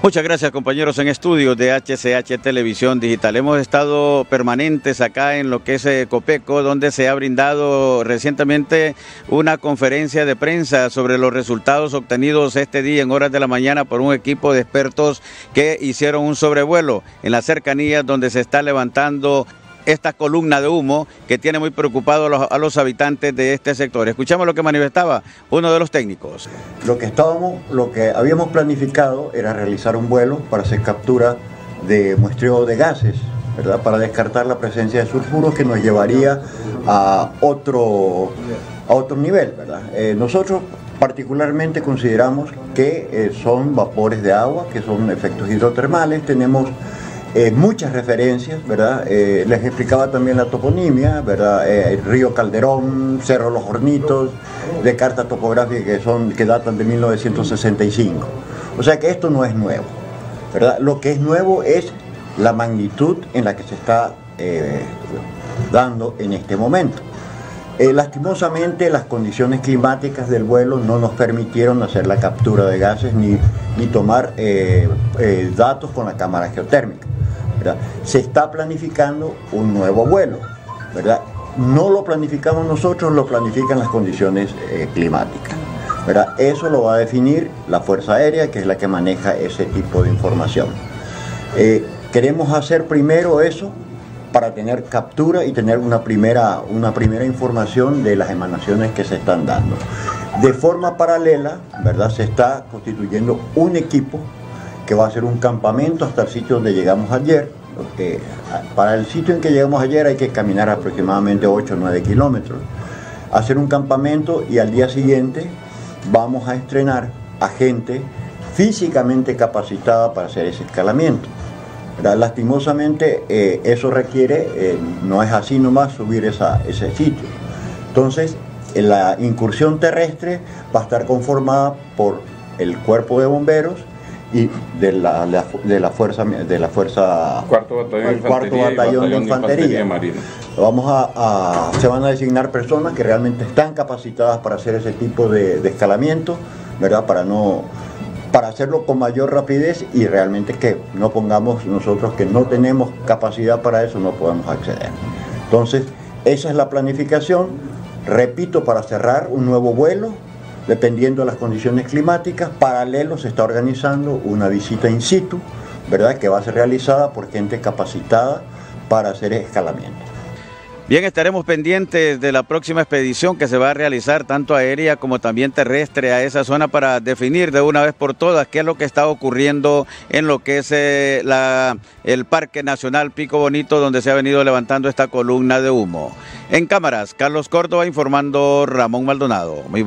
Muchas gracias compañeros en estudios de HCH Televisión Digital. Hemos estado permanentes acá en lo que es eh, Copeco, donde se ha brindado recientemente una conferencia de prensa sobre los resultados obtenidos este día en horas de la mañana por un equipo de expertos que hicieron un sobrevuelo en las cercanías donde se está levantando esta columna de humo que tiene muy preocupado a los, habitantes de este sector. Escuchamos lo que manifestaba uno de los técnicos. Lo que estábamos, lo que habíamos planificado era realizar un vuelo para hacer captura de muestreo de gases, ¿verdad? Para descartar la presencia de sulfuros que nos llevaría a otro, a otro nivel, ¿verdad? Eh, nosotros particularmente consideramos que eh, son vapores de agua, que son efectos hidrotermales, tenemos eh, muchas referencias, ¿verdad? Eh, les explicaba también la toponimia, ¿verdad? Eh, el río Calderón, Cerro Los Hornitos, de cartas topográficas que, que datan de 1965. O sea que esto no es nuevo, ¿verdad? Lo que es nuevo es la magnitud en la que se está dando en este momento. lastimosamente las condiciones climáticas del vuelo no nos permitieron hacer la captura de gases ni, ni tomar datos con la cámara geotérmica. Se está planificando un nuevo vuelo, ¿verdad? No lo planificamos nosotros, lo planifican las condiciones eh, climáticas. ¿verdad? Eso lo va a definir la Fuerza Aérea, que es la que maneja ese tipo de información. Eh, queremos hacer primero eso para tener captura y tener una primera, una primera información de las emanaciones que se están dando. De forma paralela, ¿verdad? Se está constituyendo un equipo que va a ser un campamento hasta el sitio donde llegamos ayer. Para el sitio en que llegamos ayer hay que caminar aproximadamente 8 o 9 kilómetros. Hacer un campamento y al día siguiente vamos a estrenar a gente físicamente capacitada para hacer ese escalamiento. Lastimosamente eh, eso requiere, eh, no es así nomás subir esa, ese sitio. Entonces, la incursión terrestre va a estar conformada por el cuerpo de bomberos, y de la, de la fuerza de la fuerza cuarto batallón, el cuarto batallón, de infantería, vamos a, se van a designar personas que realmente están capacitadas para hacer ese tipo de, escalamiento verdad para no para hacerlo con mayor rapidez y realmente que no pongamos nosotros que no tenemos capacidad para eso no podemos acceder. Entonces esa es la planificación. Repito para cerrar un nuevo vuelo dependiendo de las condiciones climáticas. Paralelo se está organizando una visita in situ, ¿verdad? Que va a ser realizada por gente capacitada para hacer escalamiento. Bien, estaremos pendientes de la próxima expedición que se va a realizar tanto aérea como también terrestre a esa zona para definir de una vez por todas qué es lo que está ocurriendo en lo que es eh, el Parque Nacional Pico Bonito donde se ha venido levantando esta columna de humo. En cámaras, Carlos Córdoba informando Ramón Maldonado.